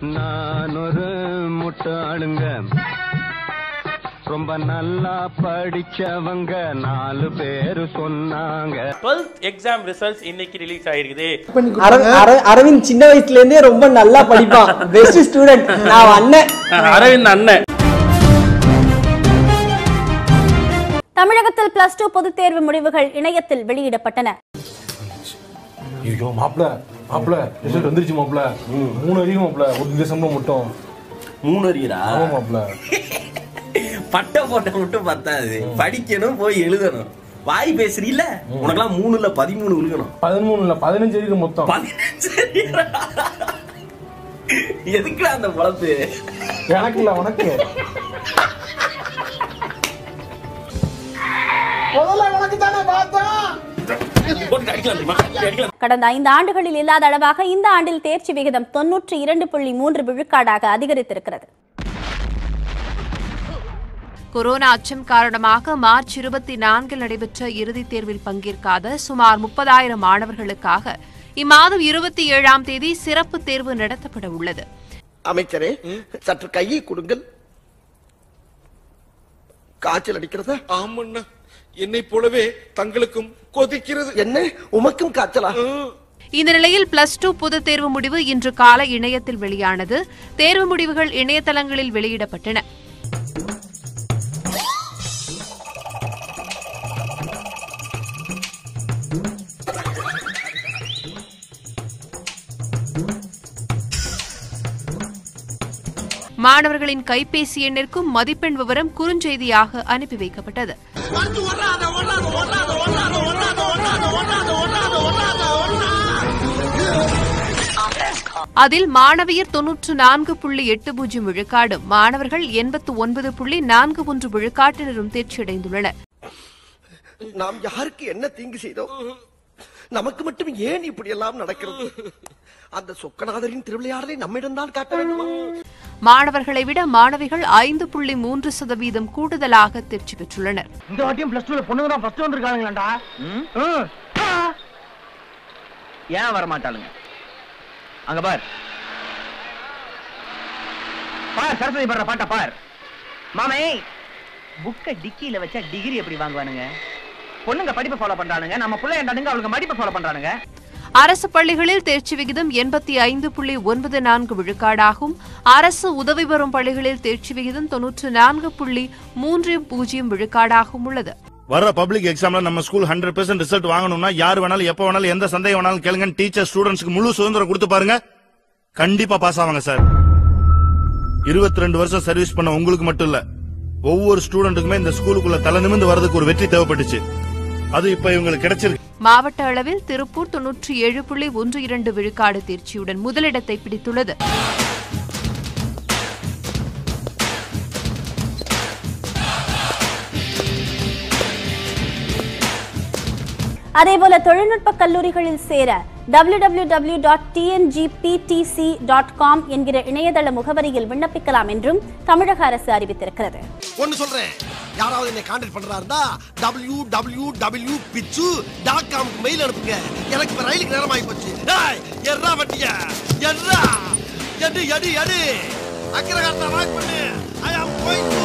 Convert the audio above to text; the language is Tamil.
நான் ஒரு முட்டாளுங்க. ரொம்ப நல்லா படிச்சவங்க நாலு பேரு சொன்னாங்க. 12th எக்ஸாம் ரிசல்ட்ஸ் இன்னைக்கு ரிலீஸ் ஆயிருக்குது. அரவி- அர- அரவிந்த் சின்ன வயசுல இருந்தே ரொம்ப நல்லா படிப்பான். பெஸ்ட் ஸ்டூடெண்ட் நான் அண்ணன். அரவிந்த் அண்ணன். தமிழகத்தில் பிளஸ் டூ பொதுத் தேர்வு முடிவுகள் இணையத்தில் வெளியிடப்பட்டன. ஐயோ மாப்பிள மாப்பிள ரிசல்ட் வந்துருச்சு மாப்பிள. மூணு அதிகம் மாப்பிள. ஒரு டிசம்பர் மட்டும். மூணு அறியரா ஆமா மாப்பிள. பட்டை போட்ட மட்டும் பத்தாது. படிக்கணும் போய் எழுதணும். வாய் பேசுறீல்ல? உனக்கெல்லாம் மூணுல பதிமூணு விழுகணும் பதிமூணு இல்ல பதினஞ்சு அதிகம் மொத்தம். பதினஞ்சு? எதுக்குடா அந்த பொழப்பு? எனக்கு இல்ல உனக்கு. கடந்த ஐந்து ஆண்டுகளில் இல்லாத அளவாக இந்த ஆண்டில் தேர்ச்சி விகிதம் தொன்னூற்றி இரண்டு புள்ளி மூன்று விழுக்காடாக அதிகரித்திருக்கிறது. கொரோனா அச்சம் காரணமாக மார்ச் இருபத்தி நான்கில் நடைபெற்ற இறுதித் தேர்வில் பங்கேற்காத சுமார் முப்பதாயிரம் மாணவர்களுக்காக இம்மாதம் இருபத்தி ஏழாம் தேதி சிறப்பு தேர்வு நடத்தப்பட உள்ளது. அமைச்சரே சற்று கையை கொடுங்கள். காய்ச்சல் அடிக்கிறதா? ஆமண்ணா. என்னை போலவே தங்களுக்கும் கொதிக்கிறது. என்ன? உமக்கும் காய்ச்சலா? இந்த நிலையில் பிளஸ் டூ பொதுத் தேர்வு முடிவு இன்று காலை இணையத்தில் வெளியானது. தேர்வு முடிவுகள் இணையதளங்களில் வெளியிடப்பட்டன. மாணவர்களின் கைபேசி எண்ணிற்கும் மதிப்பெண் விவரம் குறுஞ்செய்தியாக அனுப்பி வைக்கப்பட்டது. அதில் மாணவியர் தொன்னூற்று நான்கு புள்ளி எட்டு பூஜ்ஜியம் விழுக்காடும் மாணவர்கள் எண்பத்து ஒன்பது புள்ளி நான்கு ஒன்று விழுக்காட்டினரும் தேர்ச்சியடைந்துள்ளனர். நாம் யாருக்கு என்ன தீங்கு செய்தோம்? நமக்கு மட்டும் ஏன் இப்படி எல்லாம் நடக்கிறது? அந்த சொக்கநாதரின் திருவிளையாடலை நம்மிடம்தான் காட்ட வேண்டுமா? மாணவர்களை விட மாணவிகள் ஐந்து புள்ளி மூன்று சதவீதம் கூடுதலாக தேர்ச்சி பெற்றுள்ளனர். இந்த வாட்டியும் பிளஸ் டூல பொண்ணுங்க தான் ஃபர்ஸ்ட் வந்திருக்காங்களாடா ஏன் வர மாட்டாளுங்க அங்க பார். பார் சரஸ்வதி பாடுற பாட்டா பார். மாமே புக்க டிக்கியில வச்சா டிகிரி எப்படி வாங்குவானுங்க? பொண்ணுங்க படிப்பை ஃபாலோ பண்றானுங்க நம்ம பிள்ளை அவளுங்க மடிப்பை ஃபாலோ பண்றானுங்க? அரசு பள்ளிகளில் தேர்ச்சி விகிதம் எண்பத்தி ஐந்து புள்ளி ஒன்பது நான்கு விழுக்காடாகும். அரசு உதவி பெறும் பள்ளிகளில் தேர்ச்சி விகிதம் தொன்னூற்று நான்கு புள்ளி மூன்று பூஜ்ஜியம் விழுக்காடாகவும் உள்ளது. வர பப்ளிக் எக்ஸாம்ல நம்ம ஸ்கூல் ஹண்ட்ரட் பெர்சென்ட் ரிசல்ட் வாங்கணும்னா யார் வேணாலும் எப்ப வேணாலும் எந்த சந்தேகம் வேணாலும் கேளுங்க டீச்சர் ஸ்டூடெண்ட்ஸ்க்கு முழு சுதந்திரம் கொடுத்து பாருங்க. கண்டிப்பா பாஸ் ஆவாங்க சார் இருபத்தி ரெண்டு வருஷம் சர்வீஸ் பண்ண உங்களுக்கு மட்டும் இல்ல ஒவ்வொரு ஸ்டூடெண்ட்டுக்குமே இந்த ஸ்கூலுக்குள்ள தலை நிமிந்து வரதுக்கு ஒரு வெற்றி தேவைப்பட்டுச்சு. அது இப்ப இவங்களுக்கு கிடைச்சிருக்கு. மாவட்ட அளவில் திருப்பூர் தொன்னூற்றி ஏழு புள்ளி ஒன்று இரண்டு விழுக்காடு தேர்ச்சியுடன் முதலிடத்தை பிடித்துள்ளது. அதேபோல தொழில்நுட்ப கல்லூரிகளில் சேர www.tngptc.com டாட் டாட் காம் என்கிற இணையதள முகவரியில் விண்ணப்பிக்கலாம் என்றும் தமிழக அரசு அறிவித்திருக்கிறது. ஒன்னு சொல்றேன். யாராவது என்னை கான்டாக்ட் பண்றா இருந்தா டபிள்யூ டபிள்யூ டபிள்யூ பிச்சு டாட் காம்க்கு மெயில் அனுப்புங்க. எனக்கு இப்போ ரயிலுக்கு நேரம் ஆகி போச்சு எர்ரா வட்டிய எர்ரா எடு எடு எடு. அக்கிரகாரத்தை வாக் பண்ணு. ஐ ஆம் கோயிங் டு